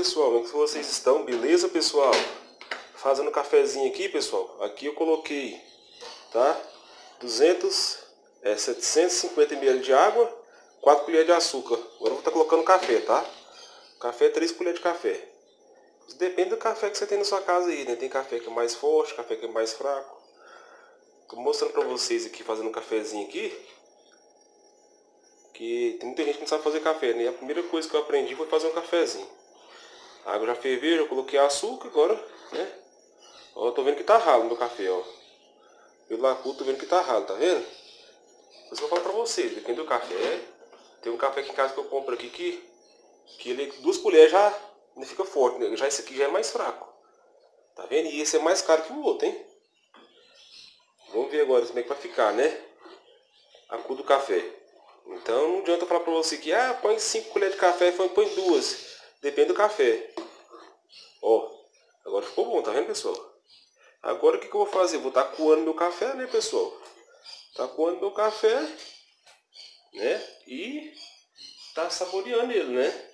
pessoal, como vocês estão? Beleza pessoal? Fazendo cafezinho aqui pessoal, aqui eu coloquei, tá? 200, é, 750 ml de água, 4 colheres de açúcar. Agora eu vou estar tá colocando café, tá? Café, 3 colheres de café. Depende do café que você tem na sua casa aí, né? Tem café que é mais forte, café que é mais fraco. Tô mostrando pra vocês aqui, fazendo um cafezinho aqui. Que tem muita gente que não sabe fazer café, né? A primeira coisa que eu aprendi foi fazer um cafezinho. A água já ferveu, eu coloquei açúcar agora, né? Ó, eu tô vendo que tá ralo meu café, ó. Pelo lacu, tô vendo que tá ralo, tá vendo? Que eu falo pra vocês, depende do café. Tem um café aqui em casa que eu compro aqui que, que ele, duas colheres já ele fica forte, né? Já esse aqui já é mais fraco. Tá vendo? E esse é mais caro que o outro, hein? Vamos ver agora como é que vai ficar, né? A cor do café. Então não adianta falar pra você que, ah, põe 5 colheres de café, põe duas. Depende do café. Ó, agora ficou bom, tá vendo, pessoal? Agora o que, que eu vou fazer? Vou estar tá coando meu café, né, pessoal? Tá coando meu café, né? E tá saboreando ele, né?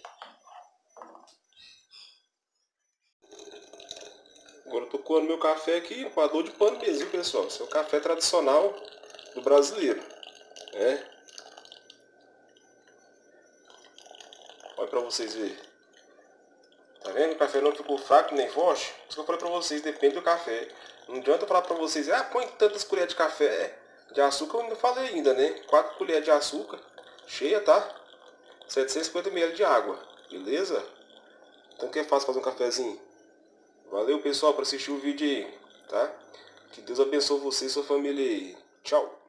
Agora eu tô coando meu café aqui, coador de pano pessoal? Esse é o café tradicional do brasileiro, né? Olha pra vocês verem. Vendo? Café não ficou fraco nem forte. Isso que eu falei pra vocês, depende do café. Não adianta falar pra vocês, ah, põe tantas colheres de café, de açúcar, eu não falei ainda, né? 4 colheres de açúcar, cheia, tá? 750 ml de água, beleza? Então que é fácil fazer um cafezinho? Valeu pessoal por assistir o vídeo aí, tá? Que Deus abençoe você e sua família aí. Tchau!